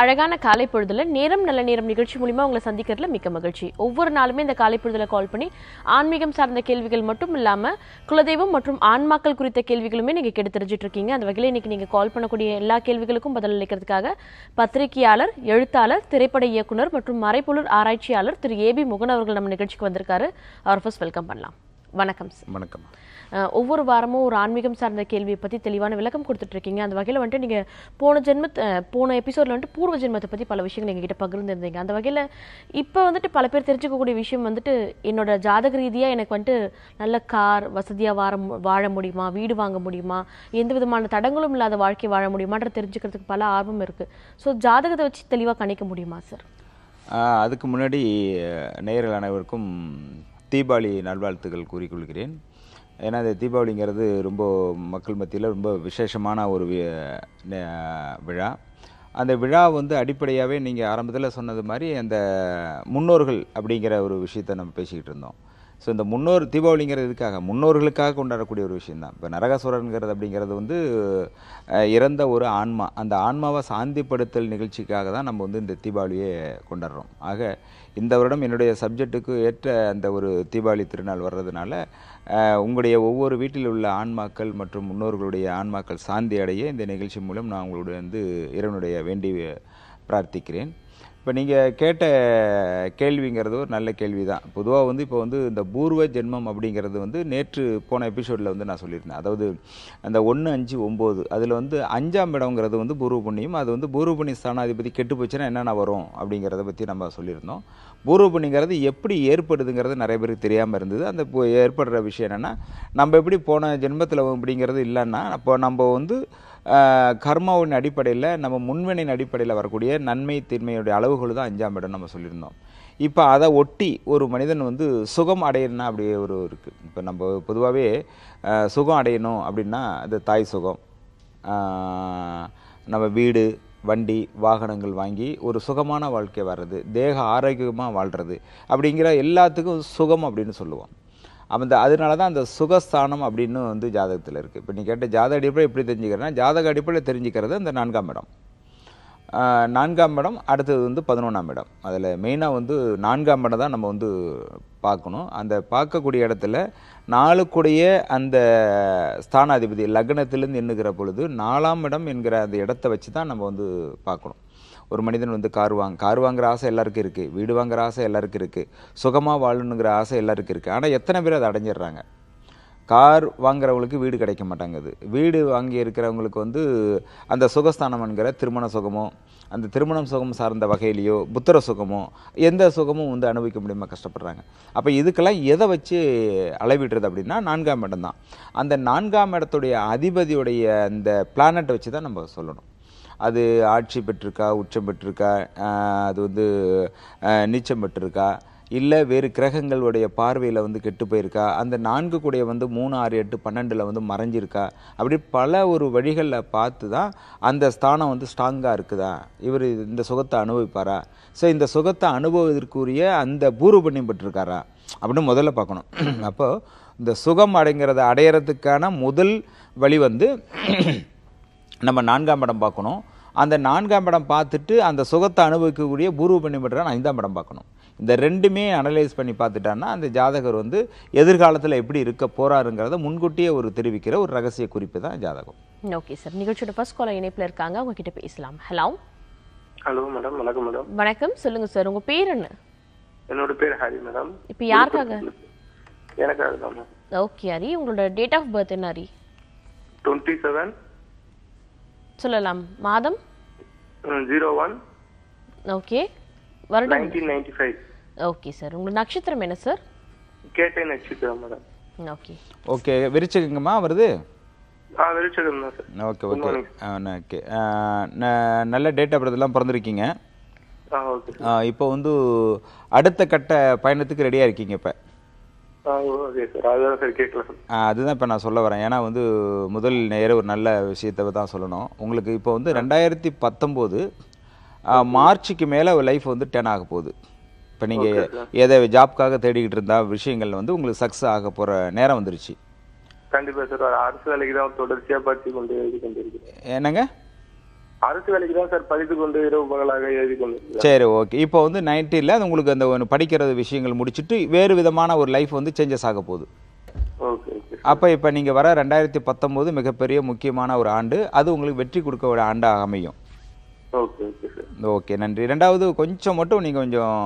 அழகான காலை பொழுதுல நேரம் நல்ல நேரம் நிகழ்ச்சி மூலிமா உங்களை சந்திக்கிறதுல மிக்க மகிழ்ச்சி. ஒவ்வொரு நாளுமே இந்த காலை பொழுதுல கால் பண்ணி ஆன்மீகம் சார்ந்த கேள்விகள் மட்டும் இல்லாம குலதெய்வம் மற்றும் ஆன்மாக்கள் குறித்த கேள்விகளுமே நீங்க கேட்டு தெரிஞ்சிட்டு இருக்கீங்க. அந்த வகையில இன்னைக்கு நீங்க கால் பண்ணக்கூடிய எல்லா கேள்விகளுக்கும் பதில் அளிக்கிறதுக்காக பத்திரிகையாளர் எழுத்தாளர் திரைப்பட இயக்குனர் மற்றும் மறைப்பொருள் ஆராய்ச்சியாளர் திரு ஏபி முகன் அவர்கள் நம்ம நிகழ்ச்சிக்கு வந்திருக்காரு. அவர் ஃபர்ஸ்ட் வெல்கம் பண்ணலாம். வணக்கம் வணக்கம். ஒவ்வொரு வாரமும் ஒரு ஆன்மீகம் சார்ந்த கேள்வியை பற்றி தெளிவான விளக்கம் கொடுத்துட்டு இருக்கீங்க. அந்த வகையில் வந்துட்டு நீங்கள் போன ஜென்மத் போன எபிசோடில் வந்துட்டு பூர்வ ஜென்மத்தை பற்றி பல விஷயங்கள் எங்ககிட்ட பகிர்ந்துருந்தீங்க. அந்த வகையில் இப்போ வந்துட்டு பல பேர் தெரிஞ்சுக்கக்கூடிய விஷயம் வந்துட்டு என்னோட ஜாதக ரீதியாக எனக்கு வந்துட்டு நல்ல கார் வசதியாக வாழ மு- வாழ முடியுமா? வீடு வாங்க முடியுமா? எந்த விதமான தடங்களும் இல்லாத வாழ்க்கை வாழ முடியுமான்ற தெரிஞ்சுக்கிறதுக்கு பல ஆர்வம் இருக்குது ஸோ ஜாதகத்தை வச்சு தெளிவாக கணிக்க முடியுமா சார் அதுக்கு முன்னாடி நேயர்கள் அனைவருக்கும் தீபாவளி நல்வாழ்த்துக்கள் கூறிக்கொள்கிறேன். ஏன்னா இந்த தீபாவளிங்கிறது ரொம்ப மக்கள் மத்தியில் ரொம்ப விசேஷமான ஒரு வி- விழா. அந்த விழா வந்து அடிப்படையாகவே நீங்கள் ஆரம்பத்தில் சொன்னது மாதிரி அந்த முன்னோர்கள் அப்படிங்கிற ஒரு விஷயத்தை நம்ம பேசிக்கிட்டு இருந்தோம். ஸோ இந்த முன்னோர் தீபாவளிங்கிறது இதுக்காக முன்னோர்களுக்காக கொண்டாடக்கூடிய ஒரு விஷயந்தான் இப்போ நரகாசுரன்கிறது அப்படிங்கிறது வந்து இறந்த ஒரு ஆன்மா. அந்த ஆன்மாவை சாந்திப்படுத்தல் நிகழ்ச்சிக்காக தான் நம்ம வந்து இந்த தீபாவளியை கொண்டாடுறோம். ஆக இந்த வருடம் என்னுடைய சப்ஜெக்ட்டுக்கு ஏற்ற அந்த ஒரு தீபாவளி திருநாள் வர்றதுனால உங்களுடைய ஒவ்வொரு வீட்டில் உள்ள ஆன்மாக்கள் மற்றும் முன்னோர்களுடைய ஆன்மாக்கள் சாந்தி அடைய இந்த நிகழ்ச்சி மூலம் நான் உங்களுடைய வந்து இறைவனுடைய வேண்டி பிரார்த்திக்கிறேன். இப்போ நீங்கள் கேட்ட கேள்விங்கிறது ஒரு நல்ல கேள்வி தான் பொதுவாக வந்து இப்போ வந்து இந்த பூர்வ ஜென்மம் அப்படிங்கிறது வந்து நேற்று போன எபிசோடில் வந்து நான் சொல்லியிருந்தேன். அதாவது அந்த ஒன்று அஞ்சு ஒம்பது அதில் வந்து அஞ்சாம் இடங்கிறது வந்து பூர்வ புண்ணியம். அது வந்து பூர்வ புண்ணிய ஸ்தானாதிபதி கெட்டு போச்சுன்னா என்னென்ன வரும் அப்படிங்கிறத பற்றி நம்ம சொல்லியிருந்தோம். பூர்வ புண்ணியங்கிறது எப்படி ஏற்படுதுங்கிறது நிறைய பேருக்கு தெரியாமல் இருந்தது. அந்த ஏற்படுற விஷயம் என்னென்னா நம்ம எப்படி போன ஜென்மத்தில் அப்படிங்கிறது இல்லைன்னா அப்போ நம்ம வந்து கர்மாவின் அடிப்படையில் நம்ம முன்வினையின் அடிப்படையில் வரக்கூடிய நன்மை தீன்மையுடைய அளவுகள் தான் அஞ்சாம் இடம் நம்ம சொல்லியிருந்தோம். இப்போ அதை ஒட்டி ஒரு மனிதன் வந்து சுகம் அடையணும்னா அப்படியே ஒரு இருக்குது இப்போ நம்ம பொதுவாகவே சுகம் அடையணும் அப்படின்னா அது தாய் சுகம். நம்ம வீடு வண்டி வாகனங்கள் வாங்கி ஒரு சுகமான வாழ்க்கை வர்றது தேக ஆரோக்கியமாக வாழ்கிறது அப்படிங்கிற எல்லாத்துக்கும் சுகம் அப்படின்னு சொல்லுவோம். அந்த அதனால தான் அந்த சுகஸ்தானம் அப்படின்னு வந்து ஜாதகத்தில் இருக்குது இப்போ நீ கேட்ட ஜாதக அடிப்படை எப்படி தெரிஞ்சுக்கிறேன்னா ஜாதக அடிப்படையில் தெரிஞ்சுக்கிறது அந்த நான்காம் இடம். நான்காம் இடம் அடுத்தது வந்து பதினொன்றாம் இடம். அதில் மெயினாக வந்து நான்காம் இடம் தான் நம்ம வந்து பார்க்கணும். அந்த பார்க்கக்கூடிய இடத்துல நாளுக்குடைய அந்த ஸ்தானாதிபதி லக்னத்திலேருந்து எண்ணுகிற பொழுது நாலாம் இடம் என்கிற அந்த இடத்த வச்சு தான் நம்ம வந்து பார்க்கணும். ஒரு மனிதன் வந்து கார் வாங்க கார் வாங்குற ஆசை எல்லாருக்கும் இருக்குது வீடு வாங்குற ஆசை எல்லாருக்கும் இருக்குது சுகமாக வாழணுங்கிற ஆசை எல்லாருக்கும் இருக்குது ஆனால் எத்தனை பேர் அதை அடைஞ்சிடுறாங்க? கார் வாங்குறவங்களுக்கு வீடு கிடைக்க மாட்டாங்குது. வீடு வாங்கி இருக்கிறவங்களுக்கு வந்து அந்த சுகஸ்தானம் என்கிற திருமண சுகமோ அந்த திருமணம் சுகம் சார்ந்த வகையிலையோ புத்திர சுகமோ எந்த சுகமும் வந்து அனுபவிக்க முடியாமல் கஷ்டப்படுறாங்க. அப்போ இதுக்கெல்லாம் எதை வச்சு அளவிடுறது அப்படின்னா நான்காம் இடம் தான். அந்த நான்காம் இடத்துடைய அதிபதியுடைய அந்த பிளானட்டை வச்சு தான் நம்ம சொல்லணும். அது ஆட்சி பெற்றிருக்கா உச்சம் பெற்றிருக்கா அது வந்து நீச்சம் பெற்றிருக்கா இல்லை வேறு கிரகங்களுடைய பார்வையில் வந்து கெட்டு போயிருக்கா அந்த நான்கு கூடைய வந்து மூணு ஆறு எட்டு பன்னெண்டில் வந்து மறைஞ்சிருக்கா அப்படி பல ஒரு வழிகளில் பார்த்து தான் அந்த ஸ்தானம் வந்து ஸ்ட்ராங்காக இருக்குதா இவர் இந்த சுகத்தை அனுபவிப்பாரா? ஸோ இந்த சுகத்தை அனுபவதற்குரிய அந்த பூர்வ புண்ணியம் பெற்றிருக்காரா? அப்படின்னு முதல்ல பார்க்கணும். அப்போது இந்த சுகம் அடைங்கிறத அடையிறதுக்கான முதல் வழி வந்து நம்ம நான்காம் இடம் பார்க்கணும். அந்த நான்காம் இடம் பார்த்துட்டு அந்த சுகத்தை அனுபவிக்கக்கூடிய பூர்வ புண்ணியம் பெற்றான் ஐந்தாம் இடம் பார்க்கணும். இந்த ரெண்டுமே அனலைஸ் பண்ணி பார்த்துட்டான்னா அந்த ஜாதகர் வந்து எதிர்காலத்தில் எப்படி இருக்க போறாருங்கிறத முன்கூட்டியே ஒரு தெரிவிக்கிற ஒரு ரகசிய குறிப்பு தான் ஜாதகம். ஓகே சார் நிகழ்ச்சியோட ஃபர்ஸ்ட் காலர் இணைப்பில் இருக்காங்க. அவங்க கிட்ட பேசலாம். ஹலோ ஹலோ மேடம் வணக்கம் மேடம் வணக்கம். சொல்லுங்க சார் உங்க பேர் என்ன? என்னோட பேர் ஹரி மேடம் இப்போ யாருக்காக? எனக்காக தான் ஓகே ஹரி. உங்களோட டேட் ஆஃப் பர்த் என்ன ஹரி? டுவெண்ட்டி செவன் சொல்லலாம். மாதம்? Zero one. ஓகே. வருடம்? Okay sir. உங்களோட நட்சத்திரம் என்ன சார்? கேட்டே நட்சத்திரம் மேடம். ஓகே. ஓகே விரிச்சுக்குங்கம்மா வருது? Okay okay. ஓகே. நல்ல டேட் ஆஃப் பர்த்லாம் பிறந்திருக்கீங்க. ஆ ஓகே. ஆ, இப்போ வந்து அடுத்த கட்ட பயணத்துக்கு ரெடியாக இருக்கீங்க இப்போ. அதுதான் இப்போ நான் சொல்ல வரேன். ஏன்னா வந்து முதல் நேர ஒரு நல்ல விஷயத்தை தான் சொல்லணும். உங்களுக்கு இப்போ வந்து ரெண்டாயிரத்தி பத்தொம்போது மார்ச்சுக்கு மேலே லைஃப் வந்து டென் ஆக போகுது. இப்போ நீங்கள் எதை ஜாப்க்காக தேடிக்கிட்டு இருந்தா விஷயங்கள் வந்து உங்களுக்கு சக்ஸஸ் ஆக போகிற நேரம் வந்துருச்சு. கண்டிப்பா சார் அரசு வேலைக்கு தான் தொடர்ச்சியா படிச்சு கொண்டு என்னங்க? அரசு வேலைக்கு தான் சார் படித்து கொண்டு இரவு பகலாக எழுதி கொண்டு. சரி ஓகே. இப்போ வந்து நைன்ட்டியில் அது உங்களுக்கு அந்த ஒன்று படிக்கிறது விஷயங்கள் முடிச்சுட்டு வேறு விதமான ஒரு லைஃப் வந்து சேஞ்சஸ் ஆக போகுது. ஓகே அப்போ இப்போ நீங்கள் வர ரெண்டாயிரத்தி பத்தொம்போது மிகப்பெரிய முக்கியமான ஒரு ஆண்டு. அது உங்களுக்கு வெற்றி கொடுக்க ஒரு ஆண்டாக அமையும். Okay okay sir. ஓகே நன்றி. ரெண்டாவது கொஞ்சம் மட்டும் நீங்கள் கொஞ்சம்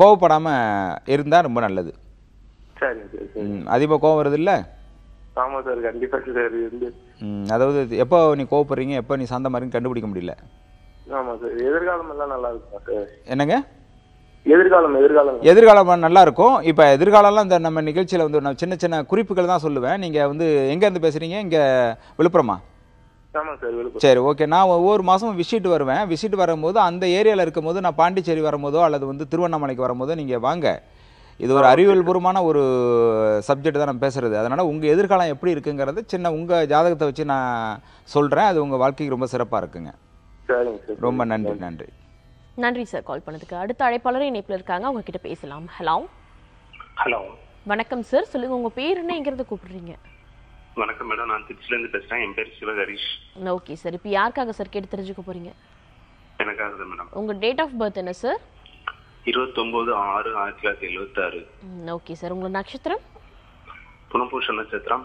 கோவப்படாமல் இருந்தால் ரொம்ப நல்லது. சார் அதிகமாக கோவம் வருது இல்லை? ஆமா சார். கண்டிப்பா சார். இருந்து அதாவது எப்போ நீ கோவப்படுறீங்க எப்போ நீ சாந்த மாதிரின்னு கண்டுபிடிக்க முடியல? சார் எதிர்காலம் எல்லாம் நல்லா இருக்குமா சார் என்னங்க? எதிர்காலம் எதிர்காலம். எதிர்காலம் நல்லா இருக்கும். இப்போ எதிர்காலம்லாம் இந்த நம்ம நிகழ்ச்சியில் வந்து நான் சின்ன சின்ன குறிப்புகள் தான் சொல்லுவேன். நீங்கள் வந்து எங்கேருந்து பேசுகிறீங்க இங்கே விழுப்புரமா? ஆமா சார் விழுப்புரம். சரி ஓகே நான் ஒவ்வொரு மாதமும் விசிட் வருவேன். விசிட் வரும்போது அந்த ஏரியாவில் இருக்கும்போது நான் பாண்டிச்சேரி வரும்போதோ அல்லது வந்து திருவண்ணாமலைக்கு வரும்போதோ நீங்கள் வாங்க. இது ஒரு அறிவியல் பூர்வமான ஒரு சப்ஜெக்ட் தான் நம்ம பேசுறது. அதனால் உங்கள் எதிர்காலம் எப்படி இருக்குங்கிறது சின்ன உங்கள் ஜாதகத்தை வச்சு நான் சொல்கிறேன் அது உங்கள் வாழ்க்கைக்கு ரொம்ப சிறப்பாக இருக்குங்க. சரிங்க சார் ரொம்ப நன்றி நன்றி. நன்றி சார் கால் பண்ணதுக்கு. அடுத்த அழைப்பாளர் இணைப்பில் இருக்காங்க. அவங்க கிட்ட பேசலாம். ஹலோ ஹலோ வணக்கம் சார். சொல்லுங்க உங்க பேர் என்ன எங்கிருந்து கூப்பிடுறீங்க? வணக்கம் மேடம். நான் திருச்சிலேருந்து பேசுறேன். என் பேர் சிவகரீஷ் ஓகே சார். இப்போ யாருக்காக சார் கேட்டு தெரிஞ்சுக்க போறீங்க? எனக்காக தான் மேடம். உங்க டேட் ஆஃப் பர்த் என்ன சார்? இருபத்தொன்பது ஆறு ஆயிரத்தி தொள்ளாயிரத்தி எழுபத்தி ஆறு ஓகே சார். உங்களோட நட்சத்திரம்? புனபூஷ நட்சத்திரம்.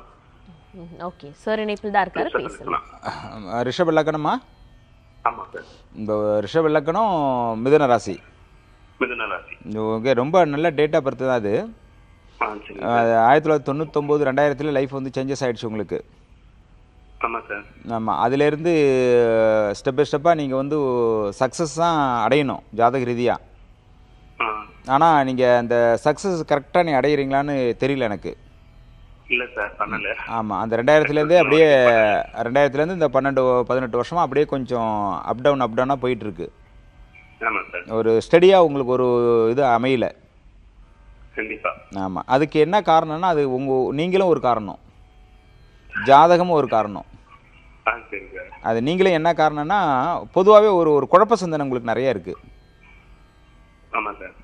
ஓகே. சார் இணைப்பில் தான் இருக்காரு? பேசலாம் ரிஷப லக்கணமா? ஆமா சார். இந்த ரிஷப லக்கணம் மிதுன ராசி. மிதுன ராசி. ஓகே ரொம்ப நல்ல டேட் ஆஃப் பர்த் தான் அது. ஆயிரத்தி தொள்ளாயிரத்தி தொண்ணூத்தொம்பது ரெண்டாயிரத்தில் லைஃப் வந்து சேஞ்சஸ் ஆயிடுச்சு உங்களுக்கு. ஆமா சார். ஆமாம் அதுலேருந்து ஸ்டெப் பை ஸ்டெப்பாக நீங்கள் வந்து சக்ஸஸ் தான் அடையணும் ஜாதக ரீதியாக ஆனால் நீங்கள் அந்த சக்ஸஸ் கரெக்டாக நீ அடையிறீங்களான்னு தெரியல எனக்கு. இல்ல சார் பண்ணல. ஆமாம் அந்த ரெண்டாயிரத்துலேருந்தே அப்படியே ரெண்டாயிரத்துலேருந்து இந்த பன்னெண்டு பதினெட்டு வருஷமாக அப்படியே கொஞ்சம் அப் டவுன் அப் டவுனாக போயிட்டுருக்கு. ஒரு ஸ்டடியாக உங்களுக்கு ஒரு இது அமையல. ஆமாம் அதுக்கு என்ன காரணம்னா அது உங்கள் நீங்களும் ஒரு காரணம். ஜாதகமும் ஒரு காரணம். அது நீங்களும் என்ன காரணம்னா பொதுவாகவே ஒரு ஒரு குழப்ப சிந்தனை உங்களுக்கு நிறைய இருக்குது ஆமா சார்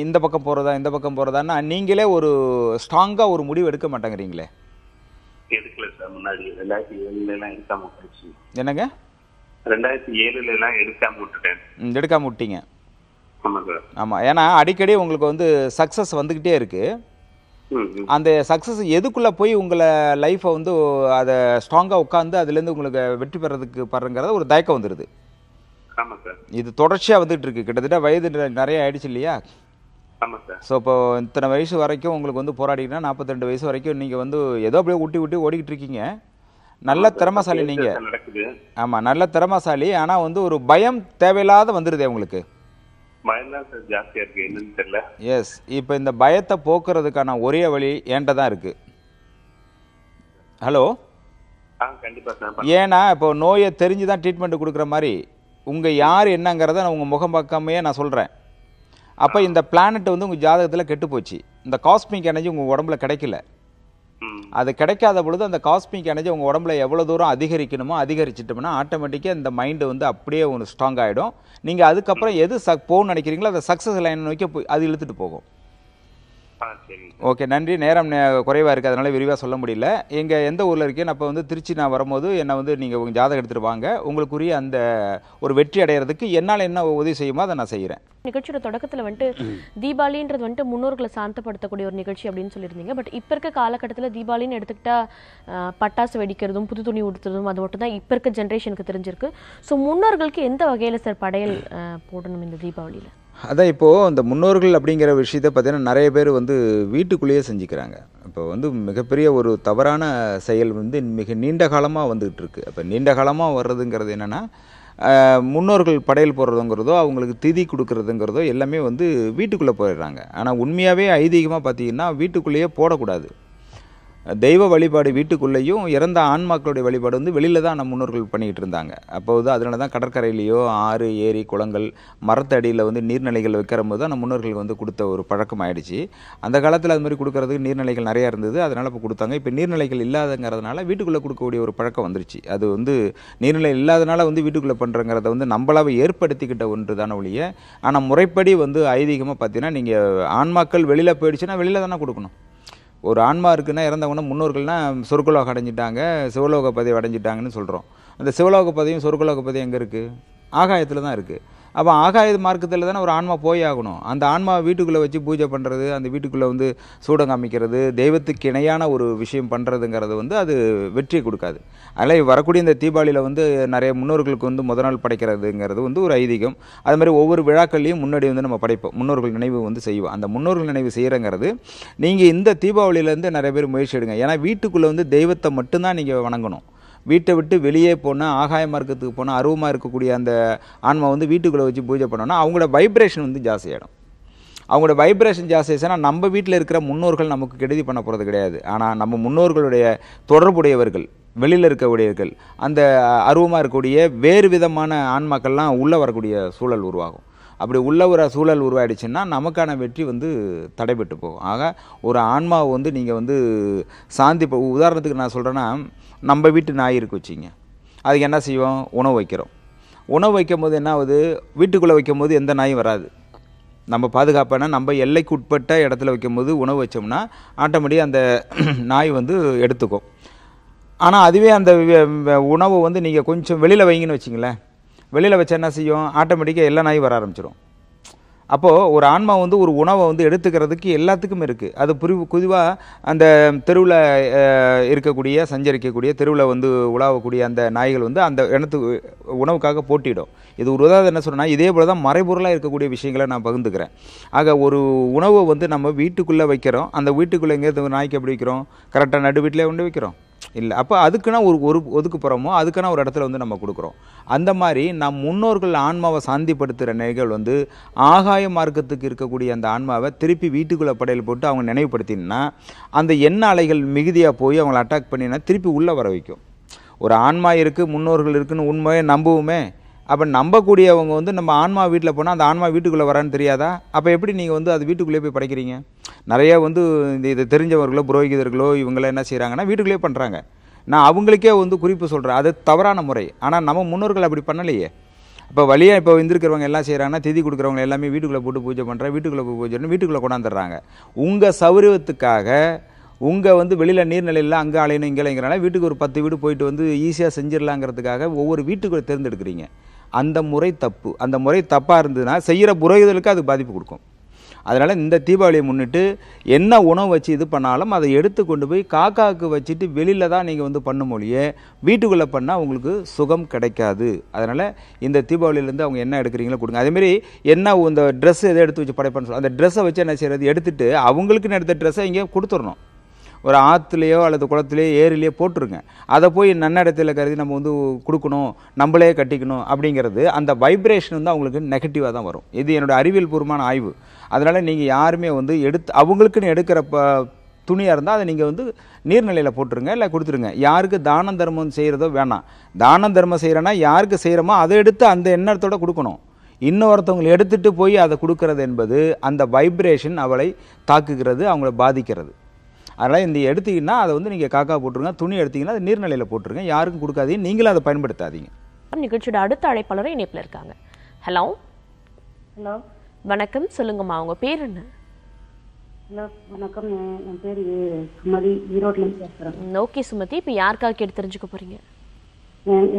இந்த பக்கம் போகிறதா இந்த பக்கம் போகிறதான்னா நீங்களே ஒரு ஸ்ட்ராங்காக ஒரு முடிவு எடுக்க மாட்டேங்கிறீங்களே? எதுக்குல சார். முன்னாடி ரெண்டாயிரத்தி ஏழுல எல்லாம் எடுக்காம விட்டுருச்சு என்னங்க? ரெண்டாயிரத்தி ஏழுல எல்லாம் எடுக்காம விட்டுட்டேன். எடுக்காம விட்டீங்க. ஆமா சார். ஆமாம் ஏன்னா அடிக்கடி உங்களுக்கு வந்து சக்ஸஸ் வந்துக்கிட்டே இருக்குது ம். அந்த சக்ஸஸ் எதுக்குள்ளே போய் உங்களை லைஃப்பை வந்து அதை ஸ்ட்ராங்காக உட்காந்து அதுலேருந்து உங்களுக்கு வெற்றி பெறதுக்கு பாருங்கிறத ஒரு தயக்கம் வந்துடுது ஆமா சார். இது தொடர்ச்சியாக வந்துட்டு இருக்கு கிட்டத்தட்ட வயது நிறை- நிறைய ஆயிடுச்சு இல்லையா? ஆமா சார். ஸோ இப்போ இத்தனை வயசு வரைக்கும் உங்களுக்கு வந்து போராடிங்கன்னா நாற்பத்தி வயசு வரைக்கும் நீங்கள் வந்து ஏதோ அப்படியே ஊட்டி ஊட்டி ஓடிக்கிட்டு இருக்கீங்க. நல்ல திறமைசாலி நீங்கள் நடக்குது. ஆமாம் நல்ல திறமைசாலி. ஆனால் வந்து ஒரு பயம் தேவையில்லாத வந்துடுதே உங்களுக்கு. இருக்கு. எஸ் இப்போ இந்த பயத்தை போக்குறதுக்கான ஒரே வழி என்கிட்ட தான் இருக்குது ஹலோ ஏன்னா இப்போ நோயை தெரிஞ்சு தான் ட்ரீட்மெண்ட் கொடுக்குற மாதிரி. உங்கள் யார் என்னங்கிறத நான் உங்கள் முகம் பார்க்காமையே நான் சொல்கிறேன் அப்போ இந்த பிளானட் வந்து உங்கள் ஜாதகத்தில் கெட்டு போச்சு இந்த காஸ்மிக் எனர்ஜி உங்கள் உடம்புல கிடைக்கல. அது கிடைக்காத பொழுது அந்த காஸ்மிக் எனர்ஜி உங்கள் உடம்புல எவ்வளோ தூரம் அதிகரிக்கணுமோ அதிகரிச்சிட்டோம்னா ஆட்டோமேட்டிக்காக இந்த மைண்டு வந்து அப்படியே ஒன்று ஸ்ட்ராங் ஆகிடும் நீங்கள் அதுக்கப்புறம் எது சக் போகணும்னு நினைக்கிறீங்களோ அதை சக்ஸஸ் லைன் நோக்கி போய் அது இழுத்துட்டு போகும். ஓகே நன்றி. நேரம் குறைவாக இருக்குது அதனால் விரிவாக சொல்ல முடியல. எங்கள் எந்த ஊரில் இருக்கேன் அப்போ வந்து திருச்சி நான் வரும்போது என்னை வந்து நீங்கள் உங்கள் ஜாதகம் எடுத்துகிட்டு வாங்க. உங்களுக்குரிய அந்த ஒரு வெற்றி அடையிறதுக்கு என்னால் என்ன உதவி செய்யுமோ அதை நான் செய்கிறேன் நிகழ்ச்சியோட தொடக்கத்துல வந்துட்டு தீபாவளின்றது வந்துட்டு முன்னோர்களை சாந்தப்படுத்தக்கூடிய ஒரு நிகழ்ச்சி அப்படின்னு சொல்லியிருந்தீங்க. பட் இப்ப இருக்க காலகட்டத்துல தீபாவளின்னு எடுத்துக்கிட்டா பட்டாசு வெடிக்கிறதும் புது துணி உடுத்துறதும் அது மட்டும் தான் இப்ப இருக்க ஜென்ரேஷனுக்கு தெரிஞ்சிருக்கு. ஸோ முன்னோர்களுக்கு எந்த வகையில சார் படையல் போடணும் இந்த தீபாவளியில? அதான் இப்போது இந்த முன்னோர்கள் அப்படிங்கிற விஷயத்தை பார்த்தீங்கன்னா நிறைய பேர் வந்து வீட்டுக்குள்ளேயே செஞ்சுக்கிறாங்க. இப்போ வந்து மிகப்பெரிய ஒரு தவறான செயல் வந்து மிக நீண்ட காலமாக வந்துக்கிட்டு இருக்குது அப்போ நீண்ட காலமாக வர்றதுங்கிறது என்னென்னா முன்னோர்கள் படையல் போடுறதுங்கிறதோ அவங்களுக்கு திதி கொடுக்குறதுங்கிறதோ எல்லாமே வந்து வீட்டுக்குள்ளே போயிடுறாங்க. ஆனால் உண்மையாகவே ஐதீகமாக பார்த்தீங்கன்னா வீட்டுக்குள்ளேயே போடக்கூடாது. தெய்வ வழிபாடு வீட்டுக்குள்ளேயும் இறந்த ஆன்மாக்களுடைய வழிபாடு வந்து வெளியில் தான் நம்ம முன்னோர்கள் பண்ணிக்கிட்டு இருந்தாங்க. அப்போ வந்து அதனால தான் கடற்கரையிலேயோ ஆறு ஏரி குளங்கள் மரத்தடியில் வந்து நீர்நிலைகள் வைக்கிற போது தான் நம்ம முன்னோர்கள் வந்து கொடுத்த ஒரு பழக்கம் ஆயிடுச்சு அந்த காலத்தில் அது மாதிரி கொடுக்கறதுக்கு நீர்நிலைகள் நிறையா இருந்தது. அதனால் இப்போ கொடுத்தாங்க. இப்போ நீர்நிலைகள் இல்லாதங்கிறதுனால வீட்டுக்குள்ளே கொடுக்கக்கூடிய ஒரு பழக்கம் வந்துருச்சு. அது வந்து நீர்நிலை இல்லாதனால வந்து வீட்டுக்குள்ளே பண்ணுறங்கிறத வந்து நம்மளாவே ஏற்படுத்திக்கிட்ட ஒன்று தானே ஒழிய ஆனால் முறைப்படி வந்து ஐதீகமாக பார்த்தீங்கன்னா நீங்கள் ஆன்மாக்கள் வெளியில் போயிடுச்சுன்னா வெளியில் தானே கொடுக்கணும். ஒரு ஆன்மா இருக்குன்னா இறந்தவங்கன்னா முன்னோர்கள்னா சொர்க்கலோகம் அடைஞ்சிட்டாங்க சிவலோக பதவி அடைஞ்சிட்டாங்கன்னு சொல்கிறோம் அந்த சிவலோக பதவியும் சொர்க்கலோக பதவியும் எங்கே இருக்குது ஆகாயத்தில் தான் இருக்குது அப்போ ஆகாய மார்க்கத்தில் தானே ஒரு ஆன்மா போய் ஆகணும். அந்த ஆன்மாவை வீட்டுக்குள்ளே வச்சு பூஜை பண்ணுறது அந்த வீட்டுக்குள்ளே வந்து சூடம் காமிக்கிறது தெய்வத்துக்கு இணையான ஒரு விஷயம் பண்ணுறதுங்கிறது வந்து அது வெற்றியை கொடுக்காது. அதனால் வரக்கூடிய இந்த தீபாவளியில் வந்து நிறைய முன்னோர்களுக்கு வந்து முத நாள் படைக்கிறதுங்கிறது வந்து ஒரு ஐதீகம். அது மாதிரி ஒவ்வொரு விழாக்கள்லையும் முன்னாடி வந்து நம்ம படைப்போம். முன்னோர்கள் நினைவு வந்து செய்வோம். அந்த முன்னோர்கள் நினைவு செய்கிறங்கிறது நீங்கள் இந்த தீபாவளியிலேருந்து நிறைய பேர் முயற்சி எடுங்க. ஏன்னா வீட்டுக்குள்ளே வந்து தெய்வத்தை மட்டும்தான் நீங்கள் வணங்கணும். வீட்டை விட்டு வெளியே போனால் ஆகாய மார்க்கத்துக்கு போனால் அருவமாக இருக்கக்கூடிய அந்த ஆன்மா வந்து வீட்டுக்குள்ளே வச்சு பூஜை பண்ணோன்னா அவங்களோட வைப்ரேஷன் வந்து ஜாஸ்தியாகிடும் அவங்களோட வைப்ரேஷன் ஜாஸ்தி ஆச்சுன்னா நம்ம வீட்டில் இருக்கிற முன்னோர்கள் நமக்கு கெடுதி பண்ண போகிறது கிடையாது. ஆனால் நம்ம முன்னோர்களுடைய தொடர்புடையவர்கள் வெளியில் இருக்கக்கூடியவர்கள் அந்த அருவமாக இருக்கக்கூடிய வேறு விதமான ஆன்மாக்கள்லாம் உள்ளே வரக்கூடிய சூழல் உருவாகும். அப்படி உள்ள ஒரு சூழல் உருவாயிடுச்சுன்னா நமக்கான வெற்றி வந்து தடைபட்டு போகும். ஆக ஒரு ஆன்மாவை வந்து நீங்கள் வந்து சாந்தி இப்போ உதாரணத்துக்கு நான் சொல்கிறேன்னா நம்ம வீட்டு நாய் இருக்கு வச்சிங்க. அதுக்கு என்ன செய்வோம்? உணவு வைக்கிறோம். உணவு வைக்கும் போது என்ன ஆகுது? வீட்டுக்குள்ளே வைக்கும் போது எந்த நாயும் வராது. நம்ம பாதுகாப்பான நம்ம எல்லைக்கு உட்பட்ட இடத்துல வைக்கும்போது உணவு வச்சோம்னா ஆட்டோமேட்டிக்காக அந்த நாய் வந்து எடுத்துக்கும். ஆனால் அதுவே அந்த உணவு உணவை வந்து நீங்கள் கொஞ்சம் வெளியில் வைங்கன்னு வச்சிங்களேன். வெளியில் வச்சா என்ன செய்யும்? ஆட்டோமேட்டிக்காக எல்லா நாயும் வர ஆரம்பிச்சிடும் அப்போது ஒரு ஆன்மா வந்து ஒரு உணவை வந்து எடுத்துக்கிறதுக்கு எல்லாத்துக்கும் இருக்குது அது புரி பொதுவாக அந்த தெருவில் இருக்கக்கூடிய சஞ்சரிக்கக்கூடிய தெருவில் வந்து உலாவக்கூடிய அந்த நாய்கள் வந்து அந்த இனத்துக்கு உணவுக்காக போட்டிடும் இது ஒரு உதாரணம் என்ன சொல்றேன்னா இதே போல் தான் மறைபொருளாக இருக்கக்கூடிய விஷயங்களை நான் பகிர்ந்துக்கிறேன். ஆக ஒரு உணவை வந்து நம்ம வீட்டுக்குள்ளே வைக்கிறோம். அந்த வீட்டுக்குள்ளே எங்கேயாவது நாய்க்கு எப்படி வைக்கிறோம்? கரெக்டாக நடு வீட்டிலே கொண்டு வைக்கிறோம். இல்லை. அப்போ அதுக்குன்னா ஒரு ஒரு ஒதுக்குப்புறமோ அதுக்கான ஒரு இடத்துல வந்து நம்ம கொடுக்குறோம். அந்த மாதிரி நம் முன்னோர்கள் ஆன்மாவை சாந்திப்படுத்துகிற நிலைகள் வந்து ஆகாய மார்க்கத்துக்கு இருக்கக்கூடிய அந்த ஆன்மாவை திருப்பி வீட்டுக்குள்ளே படையல் போட்டு அவங்க நினைவுபடுத்தினா அந்த எண்ண அலைகள் மிகுதியாக போய் அவங்கள அட்டாக் பண்ணினா திருப்பி உள்ளே வர வைக்கும். ஒரு ஆன்மா இருக்குது முன்னோர்கள் இருக்குதுன்னு உண்மையை நம்புவோமே. அப்போ நம்பக்கூடியவங்க வந்து நம்ம ஆன்மா வீட்டில் போனால் அந்த ஆன்மா வீட்டுக்குள்ளே வரான்னு தெரியாதா? அப்போ எப்படி நீங்கள் வந்து அது வீட்டுக்குள்ளே போய் படைக்கிறீங்க? நிறைய வந்து இந்த இது தெரிஞ்சவர்களோ புரோகிதர்களோ இவங்களாம் என்ன செய்கிறாங்கன்னா வீட்டுக்குள்ளேயே பண்ணுறாங்க நான் அவங்களுக்கே வந்து குறிப்பு சொல்கிறேன் அது தவறான முறை. ஆனால் நம்ம முன்னோர்கள் அப்படி பண்ணலையே. இப்போ வழியாக இப்போ வந்திருக்கிறவங்க எல்லாம் செய்கிறாங்கன்னா திதி கொடுக்குறவங்க எல்லாமே வீட்டுக்குள்ளே போட்டு பூஜை பண்ணுறேன் வீட்டுக்குள்ளே போய் பூஜை வீட்டுக்குள்ளே கொண்டாந்துடுறாங்க. உங்கள் சௌரியத்துக்காக உங்கள் வந்து வெளியில் நீர்நிலையில் அங்கே அலையணும் இங்கே அலைங்கிறனால வீட்டுக்கு ஒரு பத்து வீடு போயிட்டு வந்து ஈஸியாக செஞ்சிடலாங்கிறதுக்காக ஒவ்வொரு வீட்டுக்குள்ளே தேர்ந்தெடுக்கிறீங்க. அந்த முறை தப்பு. அந்த முறை தப்பாக இருந்ததுன்னா செய்கிற புரோகிதர்களுக்கு அது பாதிப்பு கொடுக்கும். அதனால் இந்த தீபாவளியை முன்னிட்டு என்ன உணவு வச்சு இது பண்ணாலும் அதை எடுத்து கொண்டு போய் காக்காவுக்கு வச்சுட்டு வெளியில் தான் நீங்கள் வந்து பண்ணும் மொழியே வீட்டுக்குள்ளே பண்ணால் உங்களுக்கு சுகம் கிடைக்காது. அதனால் இந்த தீபாவளியிலேருந்து அவங்க என்ன எடுக்கிறீங்களோ கொடுங்க. அதேமாரி என்ன இந்த ட்ரெஸ் எதை எடுத்து வச்சு படைப்பான்னு சொல்லி அந்த ட்ரெஸ்ஸை வச்சு என்ன செய்யறது? எடுத்துட்டு அவங்களுக்குன்னு எடுத்த ட்ரெஸ்ஸை இங்கே கொடுத்துடணும். ஒரு ஆற்றுலையோ அல்லது குளத்துலையோ ஏரிலையோ போட்டுருங்க. அதை போய் நன்னடத்தில் கருதி நம்ம வந்து கொடுக்கணும் நம்மளே கட்டிக்கணும் அப்படிங்கிறது அந்த வைப்ரேஷன் வந்து அவங்களுக்கு நெகட்டிவாக தான் வரும். இது என்னோடய அறிவியல் பூர்வமான ஆய்வு. அதனால் நீங்கள் யாருமே வந்து எடுத்து அவங்களுக்குன்னு எடுக்கிற ப துணியாக இருந்தால் அதை நீங்கள் வந்து நீர்நிலையில் போட்டுருங்க இல்லை கொடுத்துருங்க. யாருக்கு தானம் தர்மம் செய்கிறதோ வேணாம். தானம் தர்மம் செய்கிறேன்னா யாருக்கு செய்கிறோமோ அதை எடுத்து அந்த எண்ணத்தோட கொடுக்கணும். இன்னொருத்தவங்களை எடுத்துகிட்டு போய் அதை கொடுக்கறது என்பது அந்த வைப்ரேஷன் அவளை தாக்குகிறது அவங்கள பாதிக்கிறது. அதனால் இந்த எடுத்தீங்கன்னா அதை வந்து நீங்கள் காக்கா போட்டுருங்க துணி எடுத்தீங்கன்னா அதை நீர்நிலையில் போட்டுருங்க. யாருக்கும் கொடுக்காதீங்க நீங்களும் அதை பயன்படுத்தாதீங்க. நிகழ்ச்சியோட அடுத்த அழைப்பாளரும் இணைப்புல இருக்காங்க. ஹலோ ஹலோ வணக்கம் சொல்லுங்கம்மா உங்க பேர் என்ன? ஹலோ வணக்கம். என் பேர் சுமதி ஈரோட்லேருந்து பேசுகிறேன் ஓகே சுமதி. இப்போ யாருக்காக கேட்டு தெரிஞ்சுக்க போறீங்க?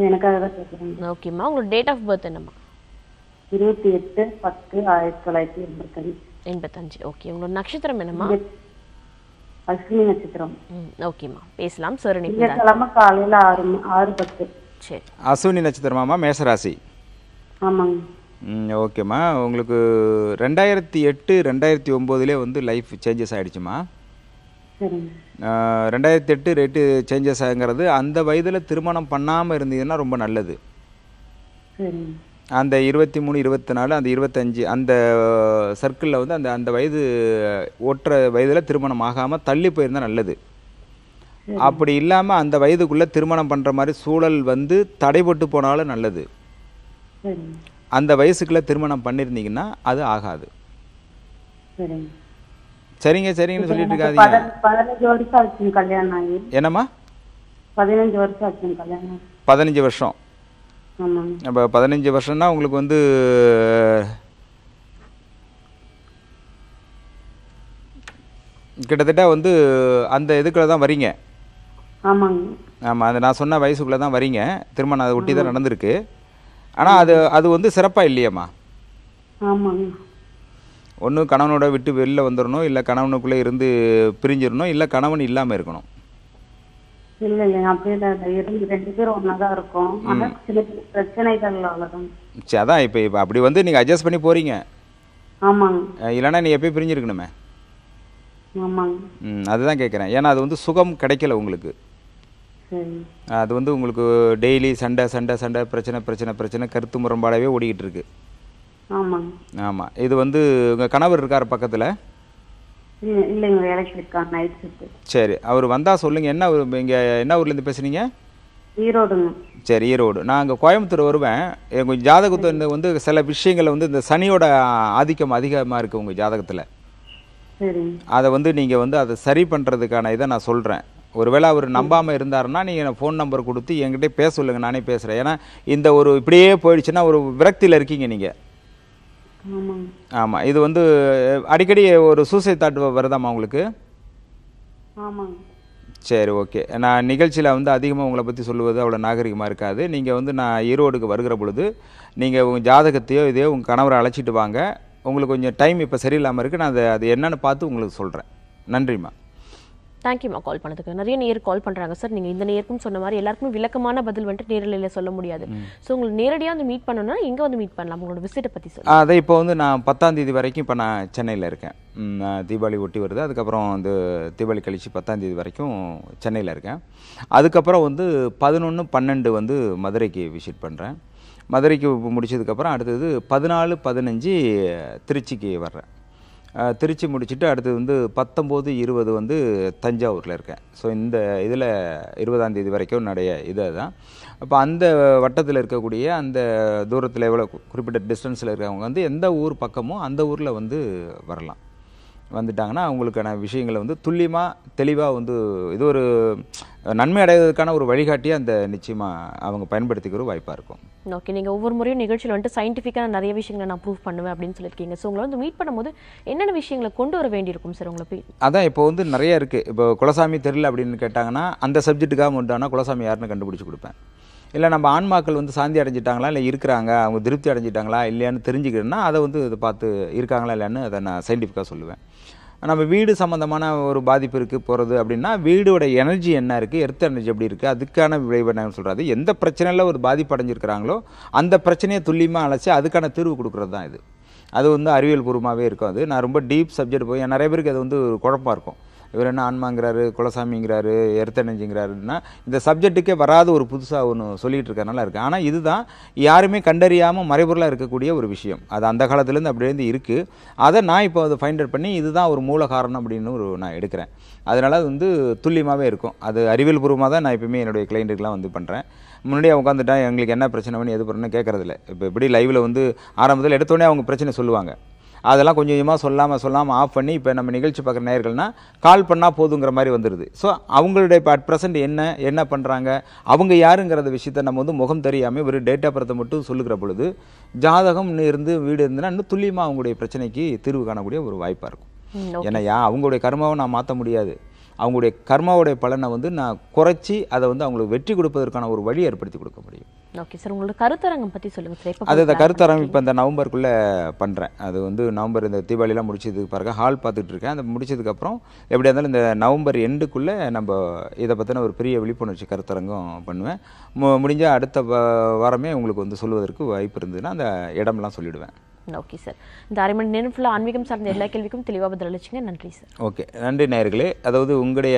எனக்காக தான் பேசுகிறேன் ஓகேம்மா உங்களோட டேட் ஆஃப் பர்த் என்னம்மா? இருபத்தி எட்டு பத்து ஆயிரத்தி தொள்ளாயிரத்தி எண்பத்தஞ்சு. எண்பத்தஞ்சு. ஓகே உங்களோட நட்சத்திரம் என்னம்மா? அஸ்வினி நட்சத்திரம். ஓகேம்மா. பேசலாம். சார் இணைப்பு திங்கட்கிழமை காலையில் ஆறு ஆறு பத்து. சரி. அஸ்வினி நட்சத்திரமாமா மேசராசி. ஆமாங்க. ம் ஓகேம்மா. உங்களுக்கு ரெண்டாயிரத்தி எட்டு ரெண்டாயிரத்தி ஒம்போதுலேயே வந்து லைஃப் சேஞ்சஸ் ஆகிடுச்சுமா ரெண்டாயிரத்தி எட்டு ரேட்டு சேஞ்சஸ் ஆகுங்கிறது அந்த வயதில் திருமணம் பண்ணாமல் இருந்தீங்கன்னா ரொம்ப நல்லது. அந்த இருபத்தி மூணு இருபத்தி நாலு அந்த இருபத்தஞ்சு அந்த சர்க்கிளில் வந்து அந்த அந்த வயது ஒற்றை வயதில் திருமணம் ஆகாமல் தள்ளி போயிருந்தால் நல்லது. அப்படி இல்லாமல் அந்த வயதுக்குள்ளே திருமணம் பண்ணுற மாதிரி சூழல் வந்து தடைபட்டு போனாலும் நல்லது. அந்த வயசுக்குள்ளே திருமணம் பண்ணியிருந்தீங்கன்னா அது ஆகாது. சரிங்க சரிங்க சரிங்கன்னு சொல்லிட்டு இருக்காதீங்க. என்னம்மா? பதினஞ்சு வருஷம். பதினஞ்சு வருஷம். அப்போ பதினஞ்சு வருஷம்னா உங்களுக்கு வந்து கிட்டத்தட்ட வந்து அந்த இதுக்குள்ள தான் வரீங்க. ஆமாங்க. ஆமாம் அது நான் சொன்ன வயசுக்குள்ளே தான் வரீங்க. திருமணம் அதை ஒட்டி தான் நடந்திருக்கு. ஆனால் அது அது வந்து சிறப்பாக இல்லையம்மா? ஆமாங்க. ஒன்று கணவனோட விட்டு வெளில வந்துடணும் இல்லை கணவனுக்குள்ளே இருந்து பிரிஞ்சிடணும் இல்லை கணவன் இல்லாமல் இருக்கணும். இல்ல இல்லைங்க அப்படியே தான் இல்லை. இருந்து ரெண்டு பேரும் ஒன்றா தான் இருக்கோம். ஆனா சின்ன சின்ன பிரச்சனைகள் அவ்வளோதான் சரி அதான் இப்போ இப்போ அப்படி வந்து நீங்கள் அட்ஜஸ்ட் பண்ணி போகிறீங்க ஆமாங்க. இல்லைன்னா நீ எப்பயும் பிரிஞ்சிருக்கணுமே. ஆமாங்க. ம் அதுதான் கேட்குறேன் ஏன்னா அது வந்து சுகம் கிடைக்கல உங்களுக்கு. அது வந்து உங்களுக்கு டெய்லி சண்டை சண்டை சண்டை பிரச்சனை பிரச்சனை பிரச்சனை கருத்து முரண்பாடாகவே ஓடிக்கிட்டு இருக்கு. ஆமாங்க. ஆமாம் இது வந்து உங்கள் கணவர் இருக்கார் பக்கத்தில். இல்லைங்க வேலைக்கு இருக்காங்க நைட் ஷிஃப்ட் சரி அவர் வந்தால் சொல்லுங்கள் என்ன ஊர் இங்கே என்ன ஊர்லேருந்து பேசுனீங்க ஈரோடுங்க. சரி ஈரோடு. நான் அங்கே கோயம்புத்தூர் வருவேன். உங்கள் ஜாதகத்தை வந்து சில விஷயங்கள் வந்து இந்த சனியோட ஆதிக்கம் அதிகமாக இருக்குது உங்கள் ஜாதகத்தில். அதை வந்து நீங்கள் வந்து அதை சரி பண்ணுறதுக்கான இதை நான் சொல்கிறேன் ஒருவேளை அவர் நம்பாமல் இருந்தாருன்னா நீங்கள் ஃபோன் நம்பர் கொடுத்து என்கிட்ட பேச சொல்லுங்கள் நானே பேசுகிறேன் ஏன்னா இந்த ஒரு இப்படியே போயிடுச்சுன்னா ஒரு விரக்தியில் இருக்கீங்க நீங்கள் ஆமாம் இது வந்து அடிக்கடி ஒரு சூசைட் தாட் வருதாம்மா உங்களுக்கு? ஆமாங்க. சரி ஓகே. நான் நிகழ்ச்சியில் வந்து அதிகமாக உங்களை பற்றி சொல்லுவது அவ்வளோ நாகரிகமாக இருக்காது. நீங்கள் வந்து நான் ஈரோடுக்கு வருகிற பொழுது நீங்கள் உங்கள் ஜாதகத்தையோ இதையோ உங்கள் கணவரை அழைச்சிட்டு வாங்க. உங்களுக்கு கொஞ்சம் டைம் இப்போ சரியில்லாமல் இருக்குது நான் அதை அது என்னன்னு பார்த்து உங்களுக்கு சொல்கிறேன் நன்றிம்மா. தேங்க்யூம்மா கால் பண்ணதுக்கு. நிறைய நேர் கால் பண்றாங்க சார் நீங்க இந்த நேருக்கும் சொன்ன மாதிரி எல்லாருக்குமே விளக்கமான பதில் வந்துட்டு நேரலையில சொல்ல முடியாது. ஸோ உங்களுக்கு நேரடியாக வந்து மீட் பண்ணணும்னா எங்க வந்து மீட் பண்ணலாம். உங்களோட விசிட்டை பத்தி சொல்லுங்க. அதை இப்போ வந்து நான் பத்தாம் தேதி வரைக்கும் இப்போ நான் சென்னையில் இருக்கேன். தீபாவளி ஒட்டி வருது. அதுக்கப்புறம் வந்து தீபாவளி கழிச்சு பத்தாம் தேதி வரைக்கும் சென்னையில் இருக்கேன். அதுக்கப்புறம் வந்து பதினொன்று பன்னெண்டு வந்து மதுரைக்கு விசிட் பண்ணுறேன் மதுரைக்கு முடிச்சதுக்கப்புறம் அடுத்தது பதினாலு பதினஞ்சு திருச்சிக்கு வர்றேன். திருச்சி முடிச்சுட்டு அடுத்தது வந்து பத்தொம்போது இருபது வந்து தஞ்சாவூரில் இருக்கேன். ஸோ இந்த இதில் இருபதாம் தேதி வரைக்கும் நிறைய இது தான் அப்போ அந்த வட்டத்தில் இருக்கக்கூடிய அந்த தூரத்தில் எவ்வளோ குறிப்பிட்ட டிஸ்டன்ஸில் இருக்கிறவங்க வந்து எந்த ஊர் பக்கமோ அந்த ஊரில் வந்து வரலாம். வந்துட்டாங்கன்னா அவங்களுக்கான விஷயங்களை வந்து துல்லியமாக தெளிவாக வந்து இது ஒரு நன்மை அடைவதற்கான ஒரு வழிகாட்டியாக அந்த நிச்சயமாக அவங்க பயன்படுத்திக்கிற வாய்ப்பாக இருக்கும். ஓகே நீங்க ஒவ்வொரு முறையும் நிகழ்ச்சியில் வந்துட்டு சயின்டிஃபிக்கான நிறைய விஷயங்களை நான் ப்ரூவ் பண்ணுவேன் அப்படின்னு சொல்லியிருக்கீங்க. ஸோ உங்களை வந்து மீட் பண்ணும்போது என்னென்ன விஷயங்களை கொண்டு வர வேண்டியிருக்கும் சார் உங்களை போய்? அதான் இப்போ வந்து நிறைய இருக்குது இப்போ குலசாமி தெரியல அப்படின்னு கேட்டாங்கன்னா அந்த சப்ஜெக்ட்டுக்காக மட்டும்னா குலசாமி யாருன்னு கண்டுபிடிச்சி கொடுப்பேன். இல்லை நம்ம ஆன்மாக்கள் வந்து சாந்தி அடைஞ்சிட்டாங்களா? இல்லை இருக்கிறாங்க. அவங்க திருப்தி அடைஞ்சிட்டாங்களா? இல்லையான்னு தெரிஞ்சுக்கிறேன்னா அதை வந்து இதை பார்த்து இருக்காங்களா இல்லைன்னு அதை நான் சயின்டிஃபிக்காக சொல்லுவேன். நம்ம வீடு சம்மந்தமான ஒரு பாதிப்பு இருக்குது போகிறது அப்படின்னா வீடோட எனர்ஜி என்ன இருக்குது எர்த் எனர்ஜி எப்படி இருக்குது அதுக்கான விளைவு என்னன்னு சொல்கிறது எந்த பிரச்சனையில் ஒரு பாதிப்பு அடைஞ்சிருக்கிறாங்களோ அந்த பிரச்சனையை துல்லியமாக அழைச்சி அதுக்கான தீர்வு கொடுக்குறது தான் இது. அது வந்து அறிவியல் பூர்வமாகவே இருக்கும். அது நான் ரொம்ப டீப் சப்ஜெக்ட் போய் நிறைய பேருக்கு அது வந்து ஒரு குழப்பம் இருக்கும். இவர் என்ன ஆன்மாங்கிறாரு குலசாமிங்கிறாரு எர்த்தனஞ்சிங்கிறாருன்னா இந்த சப்ஜெக்ட்டுக்கே வராத ஒரு புதுசாக ஒன்று சொல்லிகிட்டு இருக்கிறனால இருக்குது ஆனால் இதுதான் யாருமே கண்டறியாமல் மறைபொருளாக இருக்கக்கூடிய ஒரு விஷயம். அது அந்த காலத்துலேருந்து அப்படிலேருந்து இருக்குது அதை நான் இப்போ அதை ஃபைண்ட் அவுட் பண்ணி இதுதான் ஒரு மூல காரணம் அப்படின்னு ஒரு நான் எடுக்கிறேன். அதனால் அது வந்து துல்லியமாகவே இருக்கும். அது அறிவியல் பூர்வமாக தான் நான் எப்பவுமே என்னுடைய கிளைண்ட்டுக்கெலாம் வந்து பண்ணுறேன் முன்னாடியே உட்காந்துட்டா எங்களுக்கு என்ன பிரச்சனை பண்ணி எது பண்ணணும்னு கேட்கறதில்ல இப்போ எப்படி லைவில் வந்து ஆரம்பத்தில் எடுத்தோடனே அவங்க பிரச்சனை சொல்லுவாங்க. அதெல்லாம் கொஞ்சம் கொஞ்சமாக சொல்லாமல் சொல்லாமல் ஆஃப் பண்ணி இப்போ நம்ம நிகழ்ச்சி பார்க்குற நேயர்கள்னா கால் பண்ணால் போதுங்கிற மாதிரி வந்துடுது ஸோ அவங்களுடைய இப்போ அட் ப்ரெசென்ட் என்ன என்ன பண்ணுறாங்க அவங்க யாருங்கிறத விஷயத்த நம்ம வந்து முகம் தெரியாமல் ஒரு டேட்டா பரத்தை மட்டும் சொல்லுகிற பொழுது ஜாதகம் இன்னும் இருந்து வீடு இருந்துன்னா இன்னும் துல்லியமாக அவங்களுடைய பிரச்சனைக்கு தீர்வு காணக்கூடிய ஒரு வாய்ப்பாக இருக்கும். ஏன்னா யா அவங்களுடைய கர்மாவை நான் மாற்ற முடியாது. அவங்களுடைய கர்மாவுடைய பலனை வந்து நான் குறைச்சி அதை வந்து அவங்களுக்கு வெற்றி கொடுப்பதற்கான ஒரு வழி ஏற்படுத்தி கொடுக்க முடியும். ஓகே சார் உங்களோட கருத்தரங்கம் பத்தி சொல்லுங்க சார் அது இந்த கருத்தரம் இப்போ இந்த நவம்பருக்குள்ளே பண்ணுறேன் அது வந்து நவம்பர் இந்த தீபாவளிலாம் முடிச்சதுக்கு பிறகு ஹால் பார்த்துட்டு இருக்கேன். அந்த முடிச்சதுக்கப்புறம் எப்படியா இருந்தாலும் இந்த நவம்பர் எண்டுக்குள்ளே நம்ம இதை பற்றின ஒரு பெரிய விழிப்புணர்ச்சி கருத்தரங்கம் பண்ணுவேன். மு முடிஞ்சால் அடுத்த வா- வாரமே உங்களுக்கு வந்து சொல்வதற்கு வாய்ப்பு இருந்ததுன்னா அந்த இடம்லாம் சொல்லிடுவேன். ஓகே சார் இந்த அரை மணி நேரம் ஃபுல்லாக ஆன்மீகம் சார்ந்த எல்லா கேள்விக்கும் தெளிவாக பதிலளிச்சிங்க நன்றி சார் ஓகே நன்றி நேயர்களே. அதாவது உங்களுடைய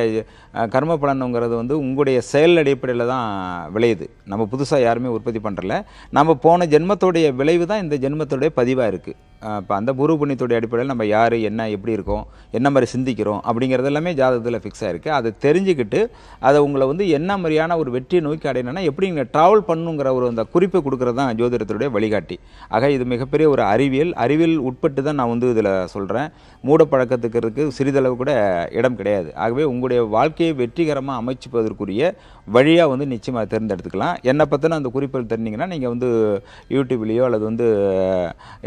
கர்ம பலனுங்கிறது வந்து உங்களுடைய செயல் அடிப்படையில் தான் விளையுது. நம்ம புதுசாக யாருமே உற்பத்தி பண்ணுறல நம்ம போன ஜென்மத்தோடைய விளைவு தான் இந்த ஜென்மத்தோடைய பதிவாக இருக்குது இப்போ அந்த பூர்வ புண்ணியத்துடைய அடிப்படையில் நம்ம யார் என்ன எப்படி இருக்கோம் என்ன மாதிரி சிந்திக்கிறோம் அப்படிங்கிறது எல்லாமே ஜாதகத்தில் ஃபிக்ஸ் ஆகிருக்கு அதை தெரிஞ்சுக்கிட்டு அதை உங்களை வந்து என்ன மாதிரியான ஒரு வெற்றியை நோக்கி அடையணும்னா எப்படி நீங்கள் ட்ராவல் பண்ணுங்கிற ஒரு அந்த குறிப்பை கொடுக்குறது தான் ஜோதிடத்துடைய வழிகாட்டி. ஆக இது மிகப்பெரிய ஒரு அறிவியல் அறிவியல் உட்பட்டு தான் நான் வந்து இதில் சொல்கிறேன். மூடப்பழக்கத்துக்கிறதுக்கு சிறிதளவு கூட இடம் கிடையாது. ஆகவே உங்களுடைய வாழ்க்கையை வெற்றிகரமாக அமைச்சுப்பதற்குரிய வழியாக வந்து நிச்சயமாக தேர்ந்தெடுத்துக்கலாம். என்னை பற்றின அந்த குறிப்புகள் தெரிஞ்சிங்கன்னா நீங்கள் வந்து யூடியூப்லேயோ அல்லது வந்து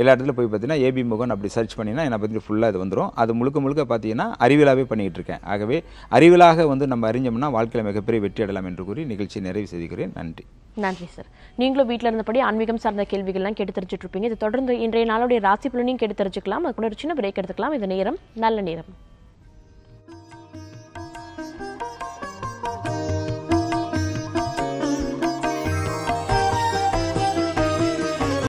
எல்லா இடத்துல போய் பார்த்தீங்கன்னா ஏபி முகன் அப்படி சர்ச் பண்ணிங்கன்னா என்னை பற்றி ஃபுல்லாக இது வந்துடும். அது முழுக்க முழுக்க பார்த்தீங்கன்னா அறிவியலாகவே பண்ணிக்கிட்டு இருக்கேன். ஆகவே அறிவிலாக வந்து நம்ம அறிஞ்சோம்னா வாழ்க்கையில் மிகப்பெரிய வெற்றி அடையலாம் என்று கூறி நிகழ்ச்சியை நிறைவு செய்திருக்கிறேன் நன்றி. நன்றி சார். நீங்களும் வீட்டில் இருந்தபடி ஆன்மீகம் சார்ந்த கேள்விகள்லாம் கேட்டு தெரிஞ்சுட்டு இது தொடர்ந்து இன்றைய இன்றைய நாளுடைய ராசி பலனையும் கேட்டு தெரிஞ்சுக்கலாம் அதுக்கு ஒரு சின்ன பிரேக் எடுத்துக்கலாம். இந்த நேரம் நல்ல நேரம்.